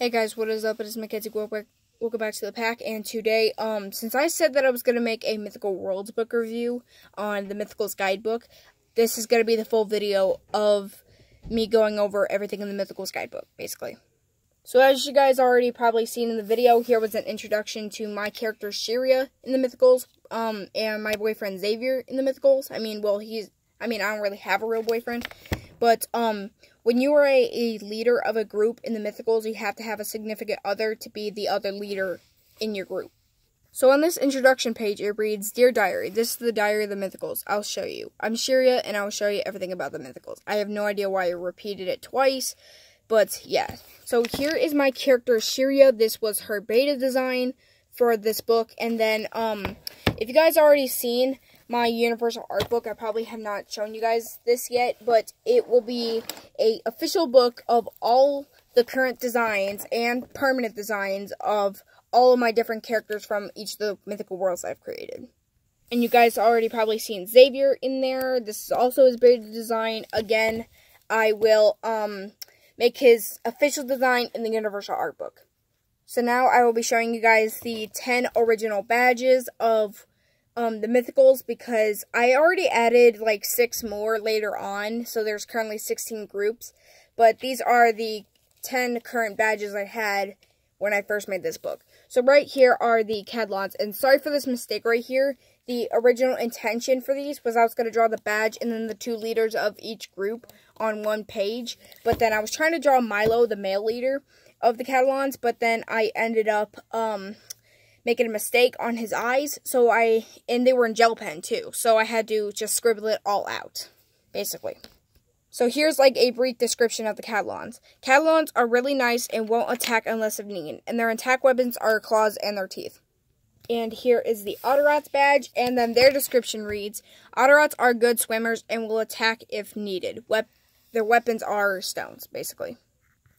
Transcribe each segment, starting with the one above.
Hey guys, what is up? It is Mackenzie. Welcome welcome back to the pack. And today, um, since I said that I was gonna make a Mythical Worlds book review on the Mythicals Guidebook, this is gonna be the full video of me going over everything in the Mythicals Guidebook, basically. So as you guys already probably seen in the video, here was an introduction to my character Shiria in the Mythicals, um, and my boyfriend Xavier in the Mythicals. I mean, well, he's, I mean, I don't really have a real boyfriend, but, um, when you are a, a leader of a group in the Mythicals, you have to have a significant other to be the other leader in your group. So on this introduction page, it reads, Dear Diary, this is the Diary of the Mythicals. I'll show you. I'm Shiria, and I'll show you everything about the Mythicals. I have no idea why I repeated it twice, but yeah. So here is my character, Shiria. This was her beta design for this book. And then, um, if you guys already seen my universal art book. I probably have not shown you guys this yet, but it will be a official book of all the current designs and permanent designs of all of my different characters from each of the mythical worlds I've created. And you guys already probably seen Xavier in there. This is also his beta design. Again, I will um make his official design in the universal art book. So now I will be showing you guys the 10 original badges of um, the mythicals because I already added like six more later on. So there's currently 16 groups. But these are the 10 current badges I had when I first made this book. So right here are the Cadlons. And sorry for this mistake right here. The original intention for these was I was going to draw the badge and then the two leaders of each group on one page. But then I was trying to draw Milo, the male leader of the Cadlons. But then I ended up um, making a mistake on his eyes. So I, and they were in gel pen too. So I had to just scribble it all out, basically. So here's like a brief description of the Cadlons. Cadlons are really nice and won't attack unless if needed. And their attack weapons are claws and their teeth. And here is the Otterats badge. And then their description reads, Otterats are good swimmers and will attack if needed. Wep their weapons are stones, basically.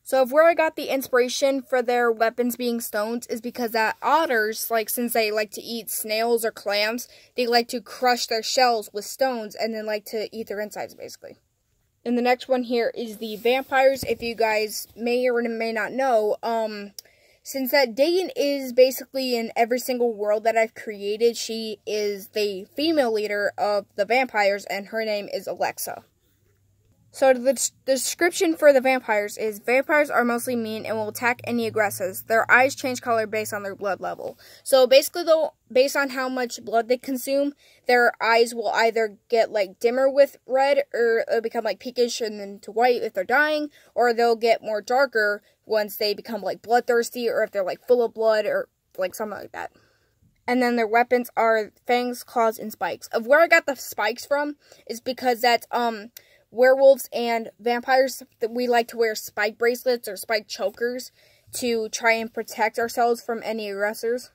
So if where I got the inspiration for their weapons being stones is because that otters, like since they like to eat snails or clams, they like to crush their shells with stones and then like to eat their insides basically. And the next one here is the vampires. If you guys may or may not know, um, since that Dayan is basically in every single world that I've created, she is the female leader of the vampires and her name is Alexa. So the, description for the vampires is vampires are mostly mean and will attack any aggressors. Their eyes change color based on their blood level. So basically though, based on how much blood they consume, their eyes will either get like dimmer with red or it'll become like pinkish and then to white if they're dying, or they'll get more darker once they become like bloodthirsty or if they're like full of blood or like something like that. And then their weapons are fangs, claws, and spikes. Of where I got the spikes from is because that's um werewolves and vampires that we like to wear spike bracelets or spike chokers to try and protect ourselves from any aggressors.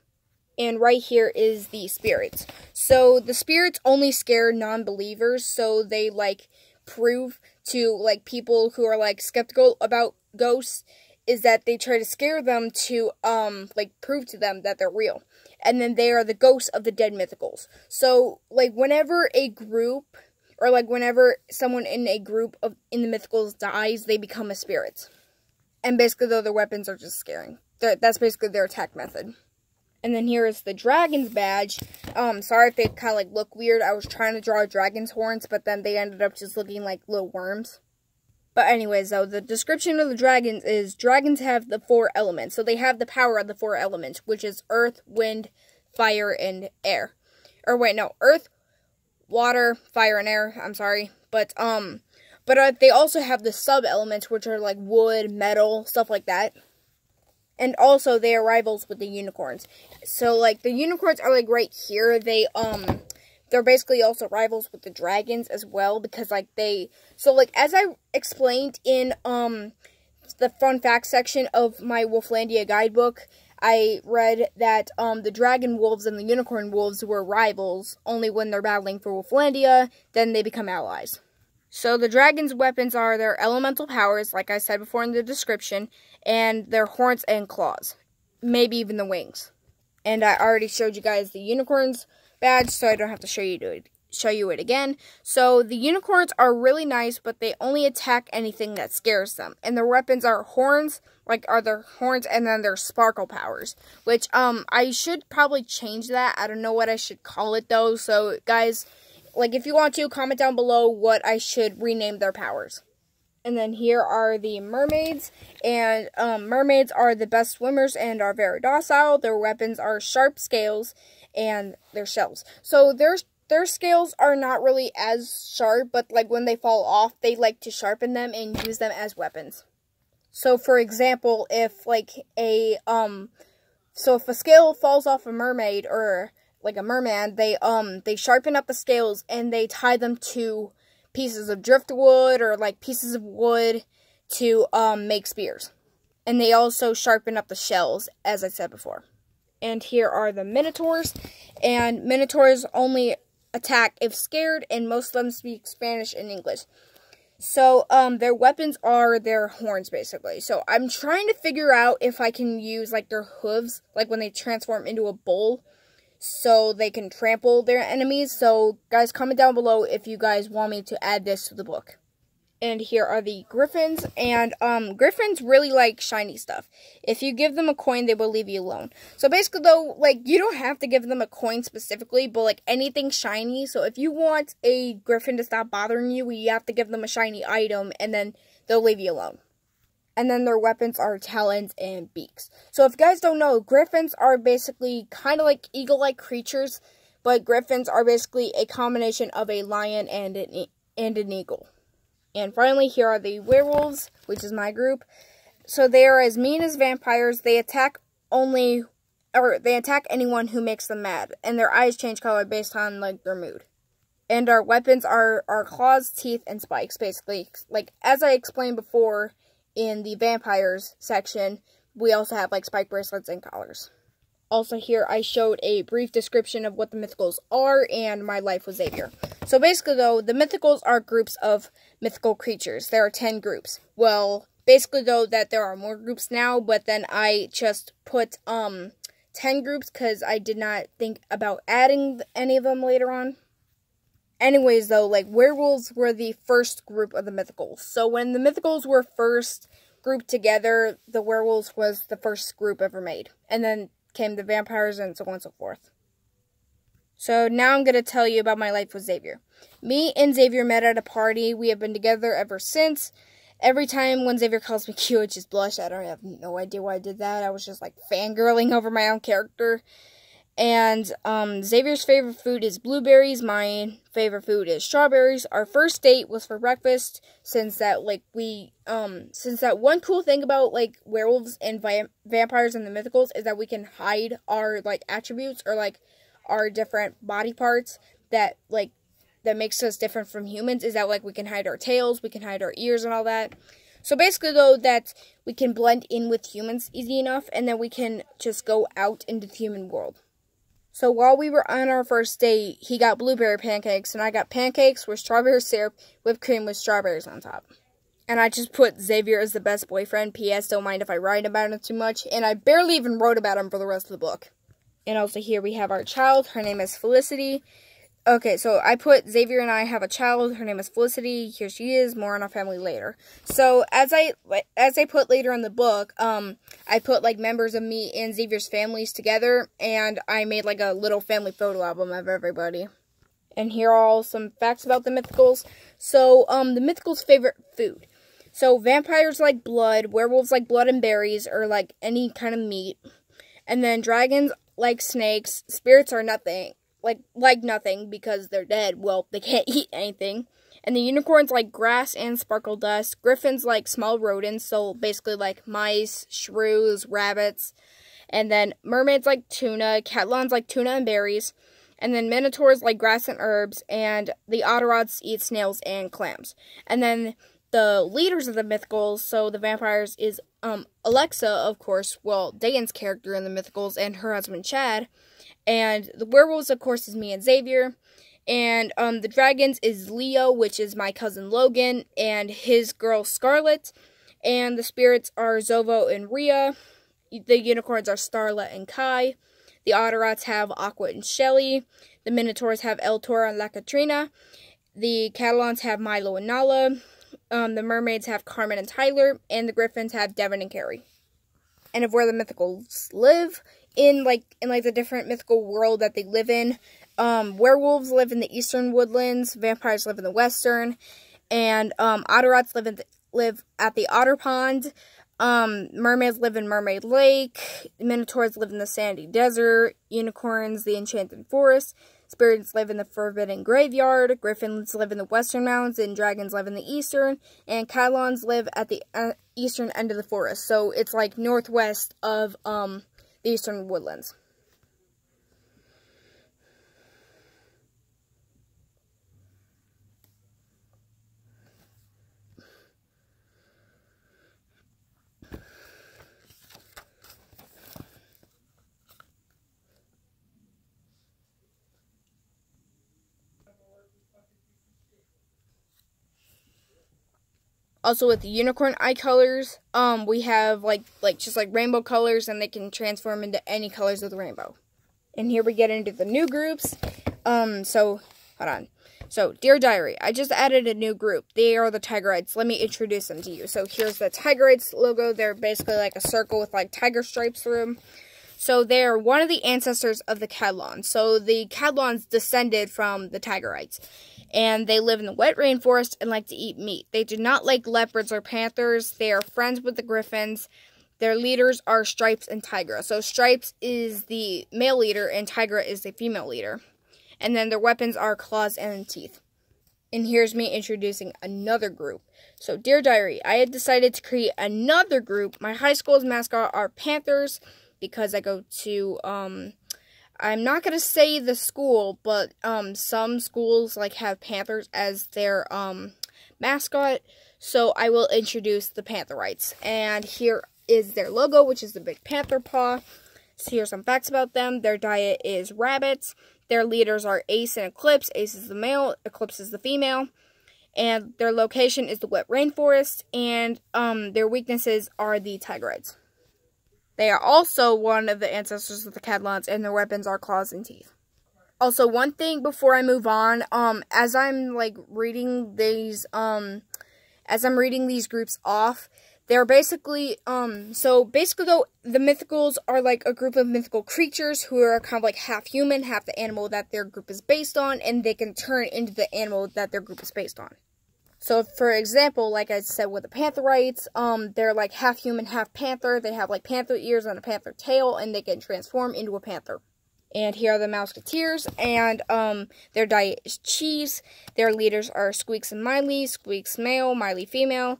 And right here is the spirits. So the spirits only scare non-believers, so they like prove to like people who are like skeptical about ghosts is that they try to scare them to um like prove to them that they're real. And then they are the ghosts of the dead mythicals. So like whenever a group or like whenever someone in a group of in the mythicals dies, they become a spirit. And basically, though, their weapons are just scaring. They're, that's basically their attack method. And then here is the dragon's badge. Um, sorry if they kind of like look weird. I was trying to draw dragon's horns, but then they ended up just looking like little worms. But anyways, though, the description of the dragons is dragons have the four elements. So they have the power of the four elements, which is earth, wind, fire, and air. Or wait, no, earth, water, fire, and air. I'm sorry, but um, but uh, they also have the sub elements, which are like wood, metal, stuff like that. And also, they are rivals with the unicorns. So, like, the unicorns are, like, right here. They, um, they're basically also rivals with the dragons as well. Because, like, they... So, like, as I explained in, um, the fun fact section of my Wolflandia guidebook, I read that um, the dragon wolves and the unicorn wolves were rivals. Only when they're battling for Wolflandia, then they become allies. So the dragon's weapons are their elemental powers, like I said before in the description, and their horns and claws. Maybe even the wings. And I already showed you guys the unicorn's badge, so I don't have to show you show you it again. So the unicorns are really nice, but they only attack anything that scares them. And their weapons are horns, like are their horns, and then their sparkle powers. Which um I should probably change that. I don't know what I should call it though. So guys, like if you want to, comment down below what I should rename their powers. And then here are the mermaids. And um, mermaids are the best swimmers and are very docile. Their weapons are sharp scales and their shells. So their their scales are not really as sharp, but like when they fall off, they like to sharpen them and use them as weapons. So for example, if like a um so if a scale falls off a mermaid or like a merman, they um they sharpen up the scales and they tie them to pieces of driftwood or like pieces of wood to um, make spears. And they also sharpen up the shells, as I said before. And here are the minotaurs. And minotaurs only attack if scared, and most of them speak Spanish and English. So, um, their weapons are their horns, basically. So, I'm trying to figure out if I can use, like, their hooves, like when they transform into a bull so they can trample their enemies. So, guys, comment down below if you guys want me to add this to the book. And here are the griffins. And um, griffins really like shiny stuff. If you give them a coin, they will leave you alone. So basically, though, like, you don't have to give them a coin specifically, but like anything shiny. So if you want a griffin to stop bothering you, you have to give them a shiny item, and then they'll leave you alone and then their weapons are talons and beaks. So if you guys don't know, griffins are basically kind of like eagle-like creatures, but griffins are basically a combination of a lion and an, and an eagle. And finally, here are the werewolves, which is my group. So they are as mean as vampires. They attack only, or they attack anyone who makes them mad, and their eyes change color based on like their mood. And our weapons are our claws, teeth, and spikes, basically. Like as I explained before, in the vampires section, we also have like spike bracelets and collars. Also here, I showed a brief description of what the mythicals are and my life with Xavier. So basically though, the mythicals are groups of mythical creatures. There are 10 groups. Well, basically though, that there are more groups now, but then I just put, um, 10 groups because I did not think about adding any of them later on. Anyways, though, like, werewolves were the first group of the mythicals. So when the mythicals were first grouped together, the werewolves was the first group ever made. And then came the vampires and so on and so forth. So now I'm going to tell you about my life with Xavier. Me and Xavier met at a party. We have been together ever since. Every time when Xavier calls me cute, I just blush. I don't have no idea why I did that. I was just like fangirling over my own character. And um, Xavier's favorite food is blueberries. My favorite food is strawberries. Our first date was for breakfast, since that like we um since that one cool thing about like werewolves and vi vampires and the mythicals is that we can hide our like attributes or like our different body parts that like that makes us different from humans. Is that like we can hide our tails, we can hide our ears and all that. So basically, though, that we can blend in with humans easy enough, and then we can just go out into the human world. So while we were on our first date, he got blueberry pancakes, and I got pancakes with strawberry syrup, whipped cream with strawberries on top. And I just put Xavier as the best boyfriend. P.S. Don't mind if I write about him too much. And I barely even wrote about him for the rest of the book. And also here we have our child. Her name is Felicity. Okay, so I put Xavier and I have a child. Her name is Felicity. Here she is. More on our family later. So as I as I put later in the book, um, I put like members of me and Xavier's families together, and I made like a little family photo album of everybody. And here are all some facts about the mythicals. So, um, the mythicals' favorite food. So vampires like blood, werewolves like blood and berries, or like any kind of meat. And then dragons like snakes. Spirits are nothing like like nothing because they're dead. Well, they can't eat anything. And the unicorns like grass and sparkle dust. Griffins like small rodents, so basically like mice, shrews, rabbits. And then mermaids like tuna, catlons like tuna and berries. And then minotaurs like grass and herbs. And the otterods eat snails and clams. And then the leaders of the mythicals, so the vampires, is um Alexa, of course, well, Dan's character in the mythicals, and her husband Chad. And the werewolves, of course, is me and Xavier. And um, the dragons is Leo, which is my cousin Logan, and his girl Scarlet. And the spirits are Zovo and Rhea. The unicorns are Starla and Kai. The Otterots have Aqua and Shelly. The Minotaurs have El Toro and La Katrina. The Catalans have Milo and Nala. Um, the Mermaids have Carmen and Tyler. And the Griffins have Devon and Carrie. And of where the mythicals live, in like in like the different mythical world that they live in, um, werewolves live in the eastern woodlands, vampires live in the western, and um, otterots live in the, live at the otter pond. Um, mermaids live in Mermaid Lake. Minotaurs live in the sandy desert. Unicorns, the enchanted forest. Spirits live in the forbidden graveyard. Griffins live in the western mountains, and dragons live in the eastern. And Kylons live at the uh, eastern end of the forest. So it's like northwest of um the eastern woodlands. Also with the unicorn eye colors, um, we have like like just like rainbow colors and they can transform into any colors of the rainbow. And here we get into the new groups. Um, so hold on. So, Dear Diary, I just added a new group. They are the Tigerites. Let me introduce them to you. So, here's the Tigerites logo. They're basically like a circle with like tiger stripes through them. So, they're one of the ancestors of the Catalans. So, the Catalans descended from the Tigerites and they live in the wet rainforest and like to eat meat. They do not like leopards or panthers. They are friends with the griffins. Their leaders are Stripes and Tigra. So Stripes is the male leader and Tigra is the female leader. And then their weapons are claws and teeth. And here's me introducing another group. So, Dear Diary, I had decided to create another group. My high school's mascot are Panthers because I go to um, I'm not gonna say the school, but um, some schools like have panthers as their um mascot. So I will introduce the Pantherites, and here is their logo, which is the big panther paw. So here's some facts about them. Their diet is rabbits. Their leaders are Ace and Eclipse. Ace is the male, Eclipse is the female. And their location is the wet rainforest. And um, their weaknesses are the tigerites. They are also one of the ancestors of the Catalans, and their weapons are claws and teeth. Also, one thing before I move on, um, as I'm like reading these, um, as I'm reading these groups off, they're basically, um, so basically though, the mythicals are like a group of mythical creatures who are kind of like half human, half the animal that their group is based on, and they can turn into the animal that their group is based on. So, for example, like I said with the Pantherites, um, they're like half human, half panther. They have like panther ears and a panther tail, and they can transform into a panther. And here are the Mouseketeers, and um, their diet is cheese. Their leaders are Squeaks and Miley, Squeaks male, Miley female,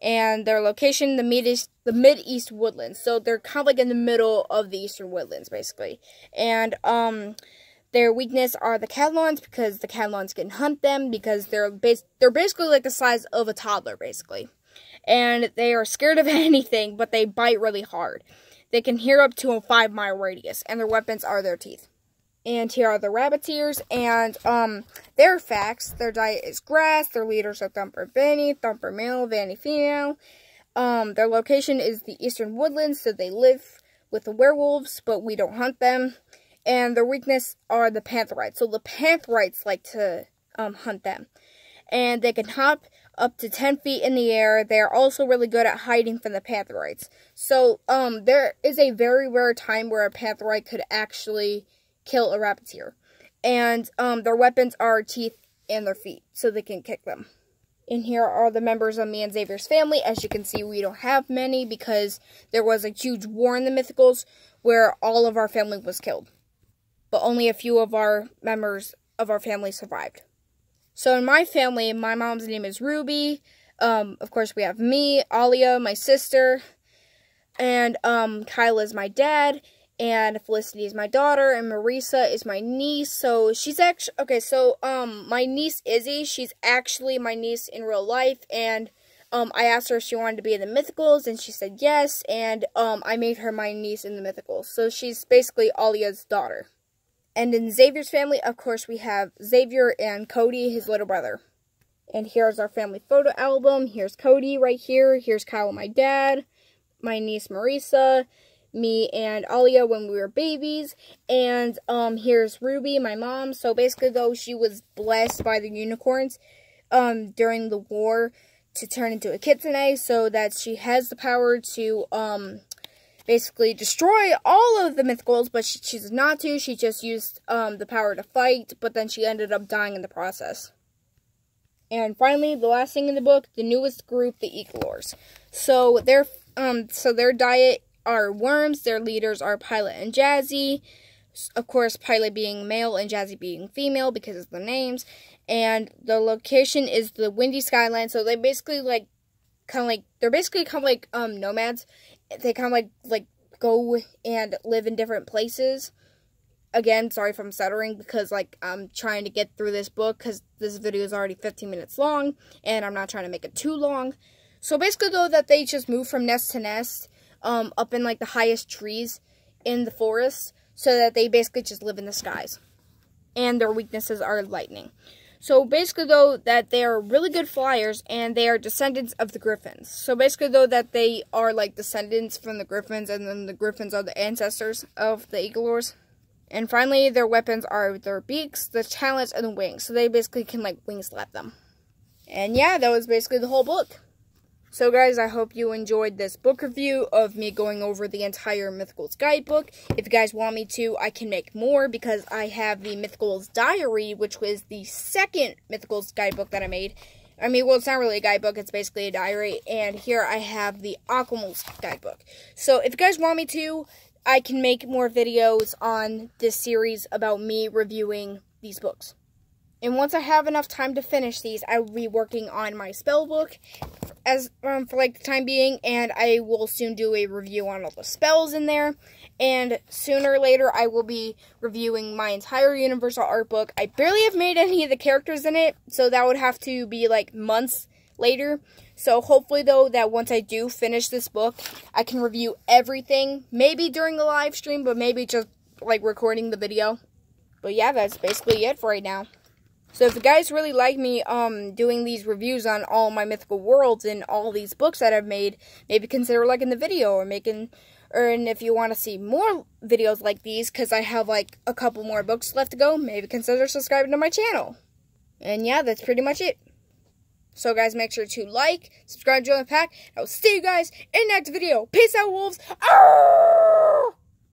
and their location the mid east the mid east woodlands. So they're kind of like in the middle of the eastern woodlands, basically. And um, their weakness are the Catalans because the Catalans can hunt them because they're bas they're basically like the size of a toddler basically. And they are scared of anything, but they bite really hard. They can hear up to a 5 mile radius and their weapons are their teeth. And here are the rabbiteers and um their facts. Their diet is grass, their leaders are Thumper Vanny, Thumper male, Vanny female. Um their location is the eastern woodlands, so they live with the werewolves, but we don't hunt them and their weakness are the pantherites. So the pantherites like to um, hunt them. And they can hop up to 10 feet in the air. They are also really good at hiding from the pantherites. So um, there is a very rare time where a pantherite could actually kill a rabbiteer. And um, their weapons are teeth and their feet, so they can kick them. And here are the members of me and Xavier's family. As you can see, we don't have many because there was a huge war in the Mythicals where all of our family was killed but only a few of our members of our family survived. So in my family, my mom's name is Ruby. Um, of course, we have me, Alia, my sister, and um, is my dad, and Felicity is my daughter, and Marisa is my niece. So she's actually okay. So um, my niece Izzy, she's actually my niece in real life, and um, I asked her if she wanted to be in the Mythicals, and she said yes, and um, I made her my niece in the Mythicals. So she's basically Alia's daughter. And in Xavier's family, of course, we have Xavier and Cody, his little brother. And here's our family photo album. Here's Cody right here. Here's Kyle, my dad. My niece Marisa. me and Alia when we were babies. And um, here's Ruby, my mom. So basically, though, she was blessed by the unicorns um, during the war to turn into a kitsune so that she has the power to um, basically destroy all of the mythicals, but she chooses not to. She just used um, the power to fight, but then she ended up dying in the process. And finally, the last thing in the book, the newest group, the Eaglors. So their um so their diet are worms. Their leaders are Pilot and Jazzy. Of course, Pilot being male and Jazzy being female because of the names. And the location is the Windy Skyline. So they basically like kind of like they're basically kind of like um nomads. They kind of like like go and live in different places. Again, sorry if I'm stuttering because like I'm trying to get through this book because this video is already 15 minutes long and I'm not trying to make it too long. So basically though that they just move from nest to nest um, up in like the highest trees in the forest so that they basically just live in the skies. And their weaknesses are lightning. So basically though that they are really good flyers and they are descendants of the griffins. So basically though that they are like descendants from the griffins and then the griffins are the ancestors of the eaglors. And finally their weapons are their beaks, the talons, and the wings. So they basically can like wing slap them. And yeah, that was basically the whole book. So guys, I hope you enjoyed this book review of me going over the entire Mythicals guidebook. If you guys want me to, I can make more because I have the Mythicals Diary, which was the second Mythicals guidebook that I made. I mean, well, it's not really a guidebook, it's basically a diary. And here I have the Aquamals guidebook. So if you guys want me to, I can make more videos on this series about me reviewing these books. And once I have enough time to finish these, I will be working on my spell book as um, for like the time being, and I will soon do a review on all the spells in there. And sooner or later, I will be reviewing my entire Universal Art book. I barely have made any of the characters in it, so that would have to be like months later. So hopefully, though, that once I do finish this book, I can review everything. Maybe during the live stream, but maybe just like recording the video. But yeah, that's basically it for right now. So if you guys really like me um, doing these reviews on all my mythical worlds and all these books that I've made, maybe consider liking the video or making, or and if you want to see more videos like these, because I have like a couple more books left to go, maybe consider subscribing to my channel. And yeah, that's pretty much it. So guys, make sure to like, subscribe, join the pack. I will see you guys in the next video. Peace out, wolves. Arrgh!